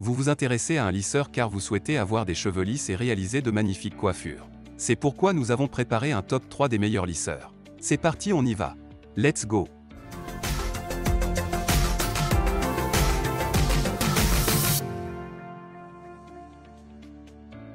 Vous vous intéressez à un lisseur car vous souhaitez avoir des cheveux lisses et réaliser de magnifiques coiffures. C'est pourquoi nous avons préparé un top 3 des meilleurs lisseurs. C'est parti, on y va. Let's go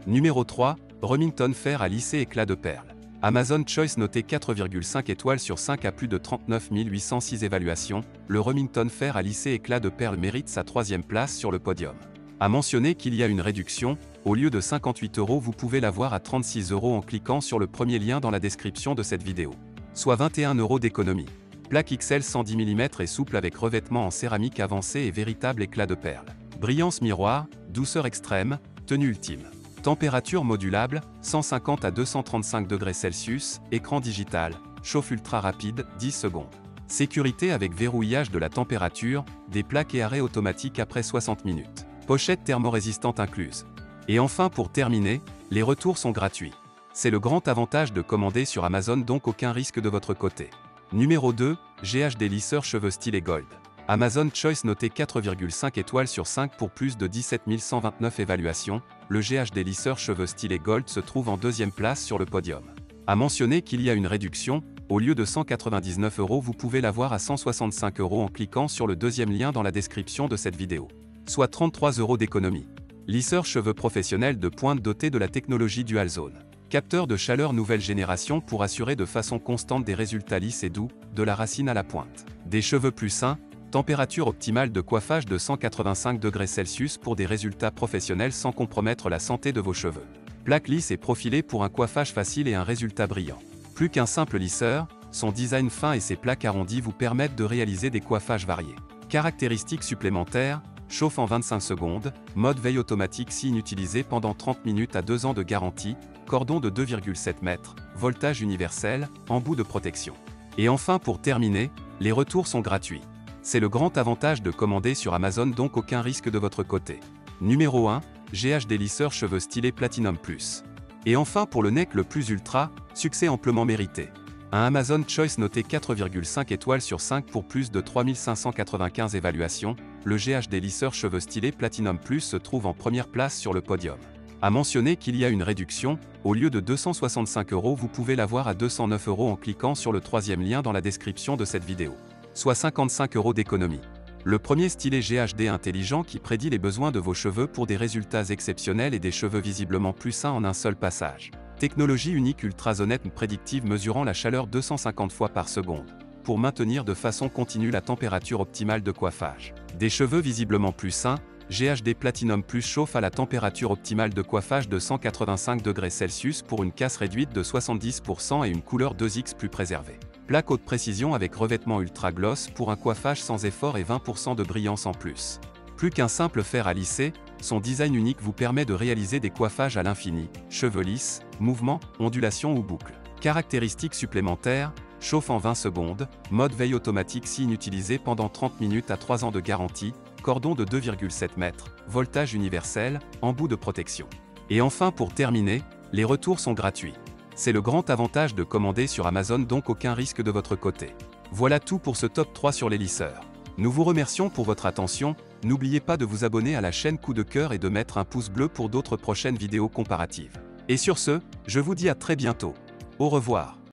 Numéro 3, Remington Fair à lisser éclat de perles. Amazon Choice noté 4,5 étoiles sur 5 à plus de 39 806 évaluations, le Remington Fair à lycée éclat de perles mérite sa troisième place sur le podium. A mentionner qu'il y a une réduction, au lieu de 58 euros vous pouvez l'avoir à 36 euros en cliquant sur le premier lien dans la description de cette vidéo. Soit 21 euros d'économie. Plaque XL 110 mm et souple avec revêtement en céramique avancé et véritable éclat de perles. Brillance miroir, douceur extrême, tenue ultime. Température modulable, 150 à 235 degrés Celsius, écran digital, chauffe ultra rapide, 10 secondes. Sécurité avec verrouillage de la température, des plaques et arrêt automatique après 60 minutes. Pochette thermorésistante incluse. Et enfin pour terminer, les retours sont gratuits. C'est le grand avantage de commander sur Amazon donc aucun risque de votre côté. Numéro 2, GHD lisseur cheveux stylé gold. Amazon Choice noté 4,5 étoiles sur 5 pour plus de 17 129 évaluations, le GHD lisseur cheveux stylé Gold se trouve en deuxième place sur le podium. A mentionner qu'il y a une réduction, au lieu de 199 euros vous pouvez l'avoir à 165 euros en cliquant sur le deuxième lien dans la description de cette vidéo. Soit 33 euros d'économie. Lisseur cheveux professionnel de pointe doté de la technologie Dual Zone. Capteur de chaleur nouvelle génération pour assurer de façon constante des résultats lisses et doux, de la racine à la pointe. Des cheveux plus sains, Température optimale de coiffage de 185 degrés Celsius pour des résultats professionnels sans compromettre la santé de vos cheveux. Plaque lisse et profilée pour un coiffage facile et un résultat brillant. Plus qu'un simple lisseur, son design fin et ses plaques arrondies vous permettent de réaliser des coiffages variés. Caractéristiques supplémentaires, chauffe en 25 secondes, mode veille automatique si inutilisé pendant 30 minutes à 2 ans de garantie, cordon de 2,7 mètres, voltage universel, embout de protection. Et enfin pour terminer, les retours sont gratuits. C'est le grand avantage de commander sur Amazon donc aucun risque de votre côté. Numéro 1, GHD lisseur cheveux stylé Platinum Plus. Et enfin pour le neck le plus ultra, succès amplement mérité. Un Amazon Choice noté 4,5 étoiles sur 5 pour plus de 3595 évaluations, le GHD lisseur cheveux stylé Platinum Plus se trouve en première place sur le podium. A mentionner qu'il y a une réduction, au lieu de 265 euros vous pouvez l'avoir à 209 euros en cliquant sur le troisième lien dans la description de cette vidéo soit 55 euros d'économie. Le premier stylet GHD intelligent qui prédit les besoins de vos cheveux pour des résultats exceptionnels et des cheveux visiblement plus sains en un seul passage. Technologie unique ultrazonette prédictive mesurant la chaleur 250 fois par seconde, pour maintenir de façon continue la température optimale de coiffage. Des cheveux visiblement plus sains, GHD Platinum Plus chauffe à la température optimale de coiffage de 185 degrés Celsius pour une casse réduite de 70% et une couleur 2X plus préservée. Plaque haute précision avec revêtement ultra gloss pour un coiffage sans effort et 20% de brillance en plus. Plus qu'un simple fer à lisser, son design unique vous permet de réaliser des coiffages à l'infini, cheveux lisses, mouvements, ondulations ou boucles. Caractéristiques supplémentaires, chauffe en 20 secondes, mode veille automatique si inutilisé pendant 30 minutes à 3 ans de garantie, cordon de 2,7 mètres, voltage universel, embout de protection. Et enfin pour terminer, les retours sont gratuits. C'est le grand avantage de commander sur Amazon donc aucun risque de votre côté. Voilà tout pour ce top 3 sur les lisseurs. Nous vous remercions pour votre attention, n'oubliez pas de vous abonner à la chaîne Coup de cœur et de mettre un pouce bleu pour d'autres prochaines vidéos comparatives. Et sur ce, je vous dis à très bientôt. Au revoir.